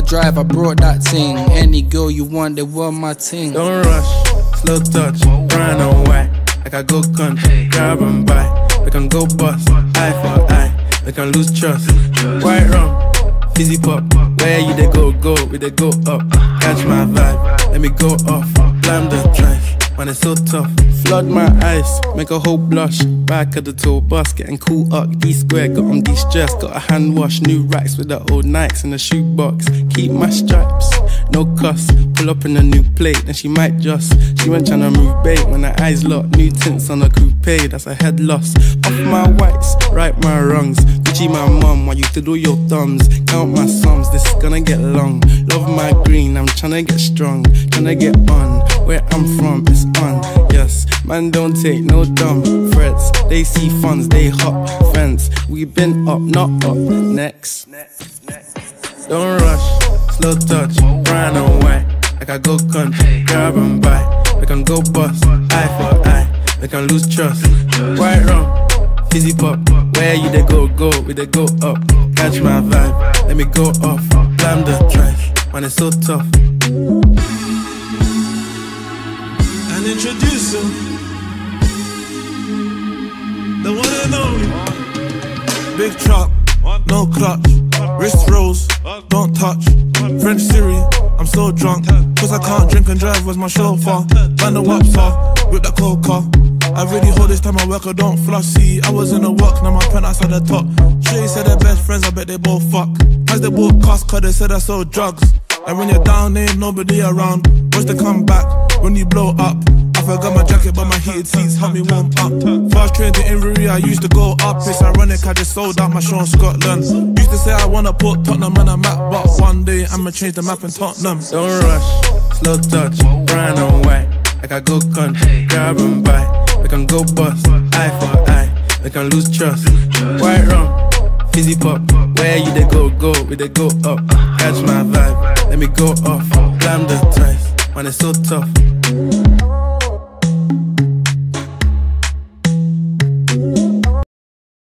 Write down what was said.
drive, I brought that thing. Any girl you want, they want my ting. Don't rush, slow touch, and white. Like I go country, grab and buy. We can go bust, eye for eye. We can lose trust. White rum, fizzy pop. Where you they go, go, we they go up. Catch my vibe, let me go off. Blam the trash, man, it's so tough. Flood my eyes, make a whole blush. Back of the tour bus, getting cool up. D square, got on de stress. Got a hand wash, new racks with the old Nikes in the shoebox. Keep my stripes, no cuss. Pull up in a new plate, then she might just. She went tryna move bait when her eyes locked. New tints on a coupe, that's a head loss. Off my whites, right my wrongs. Gucci my mum, while you to do your thumbs. Count my sums, this is gonna get long. Love my green, I'm tryna get strong. Tryna get on, where I'm from, it's on. Yes, man, don't take no dumb threats. They see funds, they hop fence. We been up, not up. Next. Don't rush, slow touch, brown and white. I go country, grab and buy. We can go bust, eye for eye. We can lose trust. White rum, fizzy pop. Where you they go, go, we they go up. Catch my vibe, let me go off. Blam the trash, man, it's so tough. and introduce him. The one and only. Big truck, no clutch. Wrist rolls, don't touch. French Siri, I'm so drunk. Cause I can't drink and drive, where's my chauffeur? Man, the waps off, with the coca. I really hold this time I work, I don't floss. See, I was in the work, now my penthouse at the top. Shay said they're best friends, I bet they both fuck. As they both cost, cause they said I sold drugs. And when you're down, ain't nobody around. Watch the comeback when you blow up. I forgot my jacket, but my heated seats help me warm up. Fast train to Inverness, I used to go up. It's ironic, I just sold out my show in Scotland. Used to say I wanna put Tottenham on a map, but one day I'ma change the map in Tottenham. Don't rush, slow touch, brown and white. Like I go country, grab and buy. We can go bust, eye for eye. We can lose trust. White rum, fizzy pop. Where you they go, go, we they go up. Catch my vibe, let me go off. Blam the trash, man, it's so tough.